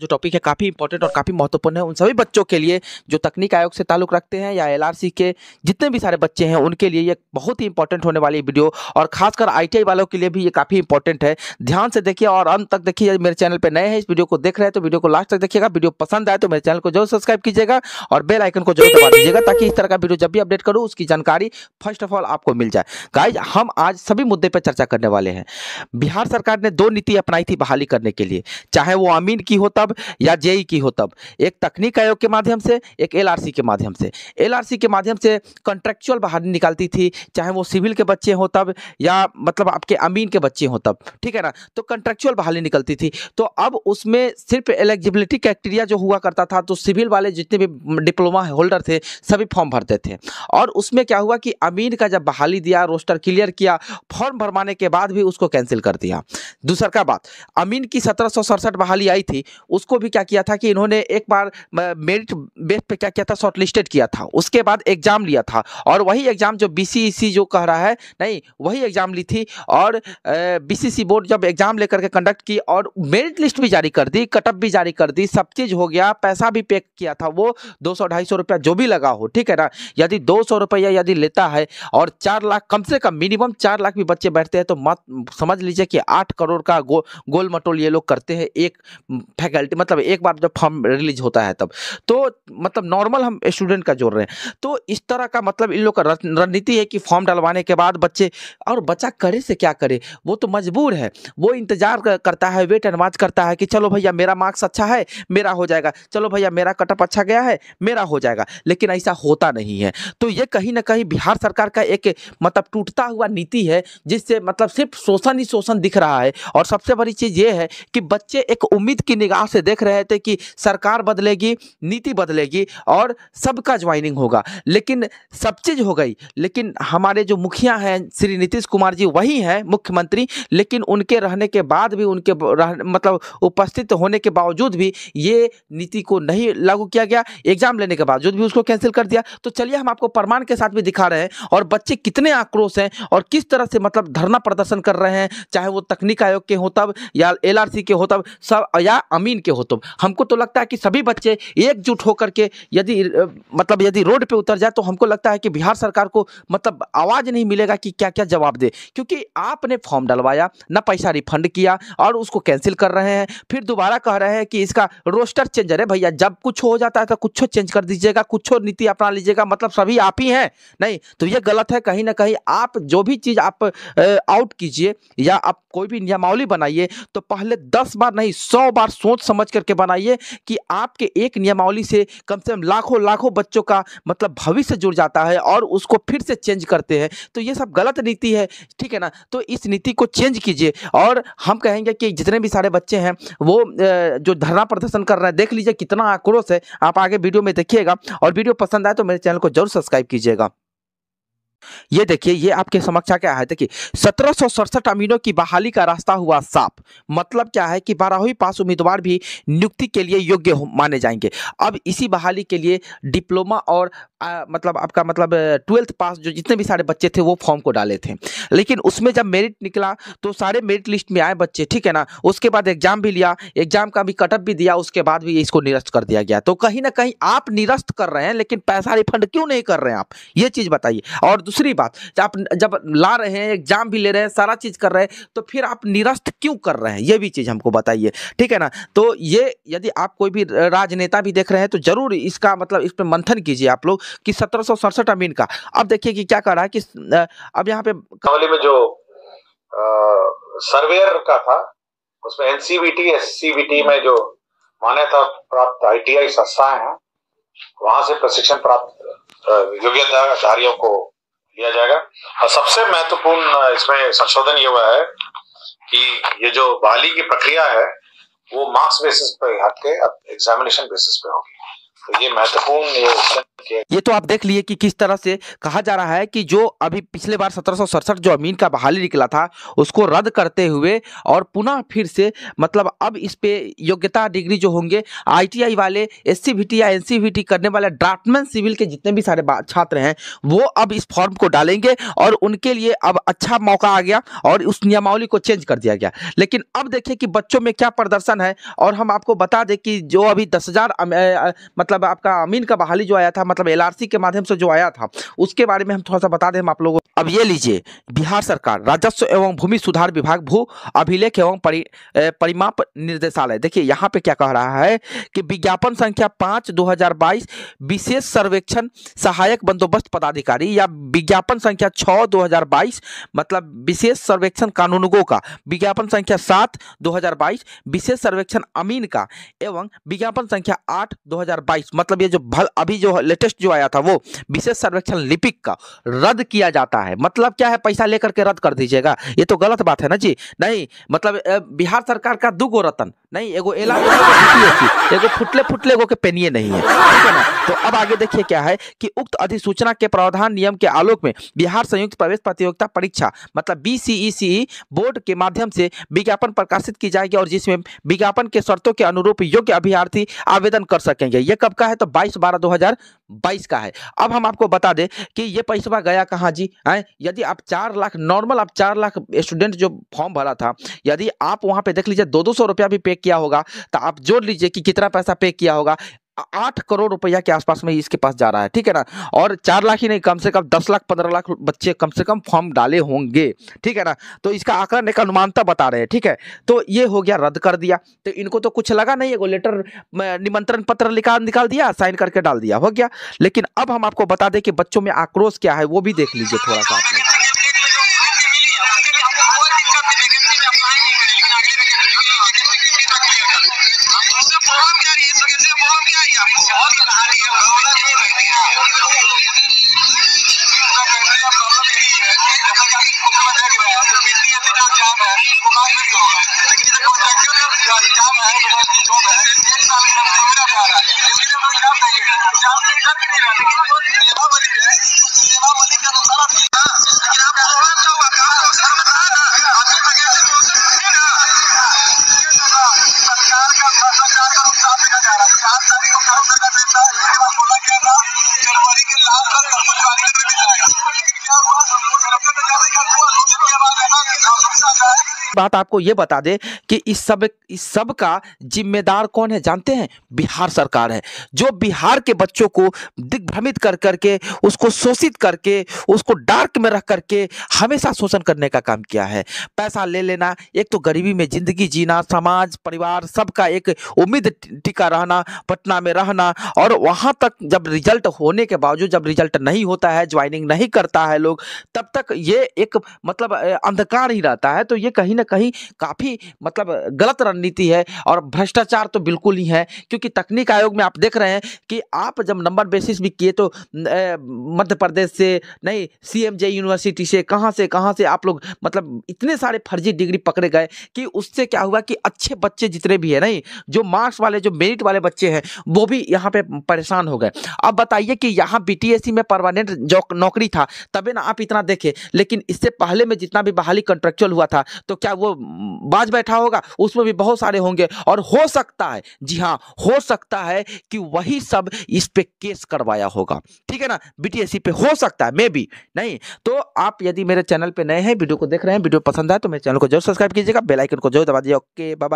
जो टॉपिक है काफ़ी इंपॉर्टेंट और काफ़ी महत्वपूर्ण है उन सभी बच्चों के लिए जो तकनीक आयोग से ताल्लुक रखते हैं या एलआरसी के जितने भी सारे बच्चे हैं, उनके लिए ये बहुत ही इंपॉर्टेंट होने वाली वीडियो और खासकर आईटीआई वालों के लिए भी ये काफ़ी इंपॉर्टेंट है। ध्यान से देखिए और अंत तक देखिए मेरे चैनल पर नए हैं इस वीडियो को देख रहे हैं तो वीडियो को लास्ट तक देखिएगा। वीडियो पसंद आए तो मेरे चैनल को ज़रूर सब्सक्राइब कीजिएगा और बेल आइकन को ज़रूर दबा दीजिएगा ताकि इस तरह का वीडियो जब भी अपडेट करूँ, उसकी जानकारी फ़र्स्ट ऑफ़ ऑल आपको मिल जाए। गाइज़ हम आज सभी मुद्दे पर चर्चा करने वाले हैं। बिहार सरकार ने दो नीति अपनाई थी बहाली करने के लिए। चाहे वो अमीन की हो तब या जेई की हो तब एक तकनीक आयोग के माध्यम से, एक एलआरसी के माध्यम से। एलआरसी के माध्यम से कॉन्ट्रेक्चुअल बहाली निकालती थी, चाहे वो सिविल के बच्चे हों तब या मतलब आपके अमीन के बच्चे हों तब ठीक है ना? तो कॉन्ट्रेक्चुअल बहाली निकलती थी। तो अब उसमें सिर्फ़ एलिजिबिलिटी क्राइटेरिया जो हुआ करता था तो सिविल वाले जितने भी डिप्लोमा होल्डर थे, सभी फॉर्म भरते थे और उसमें क्या हुआ कि अमीन का जब बहाली दिया रोस्टर क्लियर किया फॉर्म भरवाने के बाद भी उसको कैंसिल कर दिया। दूसर का बात, अमीन की सत्रह सौ सड़सठ बहाली आई थी उसको भी क्या किया था कि इन्होंने एक बार मेरिट बेस पे क्या किया था शॉर्टलिस्टेड किया था। उसके बाद एग्ज़ाम लिया था। और वही एग्ज़ाम जो बीसीसी जो कह रहा है नहीं वही एग्ज़ाम ली थी। और बीसीसी बोर्ड जब एग्ज़ाम लेकर के कंडक्ट की और मेरिट लिस्ट भी जारी कर दी कटअप भी जारी कर दी सब चीज़ हो गया पैसा भी पे किया था वो दो सौ ढाई सौ रुपया जो भी लगा हो ठीक है ना? यदि दो सौ रुपया यदि लेता है और चार लाख कम से कम मिनिमम चार लाख भी बच्चे बैठते हैं तो मत समझ लीजिए कि आठ करोड़ का गो, गोल मटोल ये लोग करते हैं एक फैकल्टी मतलब एक बार जब फॉर्म रिलीज़ होता है तब। तो मतलब नॉर्मल हम स्टूडेंट का जोड़ रहे हैं। तो इस तरह का मतलब इन लोग का रणनीति है कि फॉर्म डलवाने के बाद बच्चे, और बच्चा करे से क्या करे? वो तो मजबूर है। वो इंतज़ार करता है वेट एंड वाच करता है कि चलो भैया मेरा मार्क्स अच्छा है, मेरा हो जाएगा। चलो भैया मेरा कटअप अच्छा गया है, मेरा हो जाएगा। लेकिन ऐसा होता नहीं है। तो ये कहीं ना कहीं बिहार सरकार का एक मतलब टूटता हुआ नीति है, जिससे मतलब सिर्फ़ शोषण ही शोषण दिख रहा है। और सबसे बड़ी चीज़ ये है कि बच्चे एक उम्मीद की निगाह देख रहे थे कि सरकार बदलेगी, नीति बदलेगी और सबका ज्वाइनिंग होगा। लेकिन सब चीज़ हो गई। लेकिन हमारे जो मुखिया हैं, श्री नीतीश कुमार जी वही हैं, मुख्यमंत्री। लेकिन उनके रहने के बाद भी, उनके मतलब उपस्थित होने के बावजूद भी ये नीति को नहीं लागू किया गया। एग्ज़ाम लेने के बावजूद भी उसको कैंसिल कर दिया। तो चलिए हम आपको प्रमाण के साथ भी दिखा रहे हैं और बच्चे कितने आक्रोश हैं और किस तरह से मतलब धरना प्रदर्शन कर रहे हैं, चाहे वो तकनीक आयोग के हो तब या एलआरसी के हो तब, सब या अमीन के हो तब हमको तो लगता है कि सभी बच्चे एकजुट होकर के यदि मतलब यदि रोड पे उतर जाए तो हमको लगता है कि बिहार सरकार को मतलब आवाज़ नहीं मिलेगा कि क्या क्या जवाब दे। क्योंकि आपने फॉर्म डलवाया, ना पैसा रिफंड किया और उसको कैंसिल कर रहे हैं। फिर दोबारा कह रहे हैं कि इसका रोस्टर चेंज है भैया, जब कुछ हो जाता है तो कुछ चेंज कर दीजिएगा, कुछ नीति अपना लीजिएगा मतलब सभी आप ही हैं। नहीं तो ये गलत है, कहीं ना कहीं आप जो भी चीज़ आप आउट कीजिए या आप कोई भी नियमावली बनाइए तो पहले दस बार नहीं, सौ बार सोच समझ करके बनाइए कि आपके एक नियमावली से कम से कम लाखों लाखों बच्चों का मतलब भविष्य जुड़ जाता है और उसको फिर से चेंज करते हैं। तो ये सब गलत नीति है, ठीक है ना? तो इस नीति को चेंज कीजिए और हम कहेंगे कि जितने भी सारे बच्चे हैं, वो जो धरना प्रदर्शन कर रहे हैं, देख लीजिए कितना आक्रोश है। आप आगे वीडियो में देखिएगा और वीडियो पसंद आए तो मेरे चैनल को ज़रूर सब्सक्राइब कीजिएगा। ये देखिए ये आपके समक्ष क्या है। देखिए सत्रह सौ सड़सठ अमीनों की बहाली का रास्ता हुआ साफ़। मतलब क्या है कि बारहवीं पास उम्मीदवार भी नियुक्ति के लिए योग्य माने जाएँगे। अब इसी बहाली के लिए डिप्लोमा और आ, मतलब आपका मतलब ट्वेल्थ पास जो जितने भी सारे बच्चे थे वो फॉर्म को डाले थे। लेकिन उसमें जब मेरिट निकला तो सारे मेरिट लिस्ट में आए बच्चे ठीक है ना? उसके बाद एग्ज़ाम भी लिया एग्ज़ाम का भी कटअप भी दिया उसके बाद भी इसको निरस्त कर दिया गया। तो कहीं ना कहीं आप निरस्त कर रहे हैं लेकिन पैसा रिफंड क्यों नहीं कर रहे हैं आप? ये चीज़ बताइए। और दूसरी बात आप जब ला रहे हैं एग्ज़ाम भी ले रहे हैं सारा चीज़ कर रहे हैं तो फिर आप निरस्त क्यों कर रहे हैं? ये भी चीज़ हमको बताइए ठीक है ना? तो ये यदि आप कोई भी राजनेता भी देख रहे हैं तो ज़रूर इसका मतलब इस पर मंथन कीजिए आप लोग कि सत्रह सौ सड़सठ अमीन का। अब देखिए कि क्या कर रहा है कि अब यहाँ पे कवली में जो सर्वेयर का था उसमें एनसीबीटी एससीबीटी में जो मान्यता प्राप्त आईटीआई संस्थाएँ हैं वहाँ से प्रशिक्षण प्राप्त योग्यताधारियों को दिया जाएगा। और सबसे महत्वपूर्ण इसमें संशोधन ये हुआ है कि ये जो बाली की प्रक्रिया है, वो मार्क्स बेसिस पे हट के अब एग्जामिनेशन बेसिस पे होगी। तो ये महत्वपूर्ण ये तो आप देख लिए कि किस तरह से कहा जा रहा है कि जो अभी पिछले बार सत्रह जो अमीन का बहाली निकला था, उसको रद्द करते हुए और पुनः फिर से मतलब अब इस पे योग्यता डिग्री जो होंगे, आईटीआई वाले एस या एन करने वाले ड्राफ्टमैन सिविल के जितने भी सारे छात्र हैं, वो अब इस फॉर्म को डालेंगे और उनके लिए अब अच्छा मौका आ गया और उस नियमावली को चेंज कर दिया गया। लेकिन अब देखिए कि बच्चों में क्या प्रदर्शन है और हम आपको बता दें कि जो अभी दस हज़ार मतलब आपका अमीन का बहाली जो आया था मतलब एलआरसी के माध्यम से जो आया था, उसके बारे में हम थोड़ा सा बता दें हम आप लोगों अब ये लीजिए बिहार सरकार राजस्व एवं भूमि सुधार विभाग भू अभिलेख एवं परि, परिमाप निर्देशालय। देखिए यहाँ पे क्या कह रहा है कि विज्ञापन संख्या पाँच दो हज़ार बाईस विशेष सर्वेक्षण सहायक बंदोबस्त पदाधिकारी या विज्ञापन संख्या छः दो हज़ार बाईस मतलब विशेष सर्वेक्षण कानूनगो का विज्ञापन संख्या सात दो हज़ार बाईस विशेष सर्वेक्षण अमीन का एवं विज्ञापन संख्या आठ दो हज़ार बाईस मतलब ये जो भल अभी जो लेटेस्ट जो आया था वो विशेष सर्वेक्षण लिपिक का रद्द किया जाता है मतलब क्या है? पैसा लेकर के रद्द कर दीजिएगा। ये तो गलत बात है ना जी? नहीं मतलब बिहार सरकार का दो गो रतन। नहीं, एगो एला एगो फुटले फुटले एगो के पेनिए नहीं है। ठीक है ना? तो अब आगे देखिए क्या है कि उक्त अधिसूचना के प्रावधान नियम के आलोक में बिहार संयुक्त प्रवेश प्रतियोगिता परीक्षा मतलब बी बोर्ड के माध्यम से विज्ञापन प्रकाशित की जाएगी और जिसमें विज्ञापन के शर्तों के अनुरूप योग्य अभ्यर्थी आवेदन कर सकेंगे। ये कब का है? तो बाईस बारह दो का है। अब हम आपको बता दें कि ये पैसा गया कहाँ जी? है? यदि आप चार लाख नॉर्मल आप चार लाख स्टूडेंट जो फॉर्म भरा था, यदि आप वहाँ पे देख लीजिए दो दो सौ रुपया भी पे किया होगा तो आप जोड़ लीजिए कि कितना पैसा पे किया होगा। आठ करोड़ रुपया के आसपास में इसके पास जा रहा है, ठीक है ना? और चार लाख ही नहीं, कम से कम दस लाख, पंद्रह लाख बच्चे कम से कम फॉर्म डाले होंगे, ठीक है ना? तो इसका आकलन एक अनुमानता बता रहे हैं, ठीक है? तो ये हो गया, रद्द कर दिया। तो इनको तो कुछ लगा नहीं है वो लेटर निमंत्रण पत्र निकाल निकाल दिया, साइन करके डाल दिया, हो गया। लेकिन अब हम आपको बता दें कि बच्चों में आक्रोश क्या है, वो भी देख लीजिए थोड़ा सा आप लोग। बात आपको ये बता दे कि इस सब इस सब का जिम्मेदार कौन है? जानते हैं? बिहार सरकार है। जो बिहार के बच्चों को दिग्भ्रमित कर करके, उसको शोषित करके, उसको डार्क में रख करके हमेशा शोषण करने का काम किया है। पैसा ले लेना, एक तो गरीबी में ज़िंदगी जीना, समाज, परिवार, सबका एक उम्मीद टिका रहना, पटना में रहना, और वहाँ तक जब रिज़ल्ट होने के बावजूद, जब रिज़ल्ट नहीं होता है, ज्वाइनिंग नहीं करता है लोग, तब तक ये एक मतलब अंधकार ही रहता है। तो ये कहीं ना कहीं काफ़ी मतलब गलत रणनीति है, और भ्रष्टाचार तो बिल्कुल ही है, क्योंकि तकनीक आयोग में आप देख रहे हैं कि आप जब नंबर बेसिस भी किए तो मध्य प्रदेश से, नहीं सी एम जे यूनिवर्सिटी से, कहाँ से कहाँ से आप लोग मतलब इतने सारे फर्जी डिग्री पकड़े गए कि उससे क्या हुआ कि अच्छे बच्चे जितने भी है, नहीं, जो मार्क्स वाले, जो मेरिट वाले बच्चे हैं, वो भी यहाँ पे परेशान हो गए। अब बताइए कि यहाँ बी में परमानेंट नौकरी था, तभी ना आप इतना देखें, लेकिन इससे पहले में जितना भी बहाली कंट्रेक्चुअल हुआ था तो क्या वो बाज बैठा होगा? उसमें भी बहुत सारे होंगे, और हो सकता है, जी हाँ हो सकता है कि वही सब इस पे केस करवाया होगा। ठीक है ना? बीटीएससी पे हो सकता है मे बी नहीं तो आप यदि मेरे चैनल पे नए हैं, वीडियो को देख रहे हैं, वीडियो पसंद आए तो मेरे चैनल को ज़रूर सब्सक्राइब कीजिएगा बेलाइकन को ज़रूर दबा दीजिए। Okay bye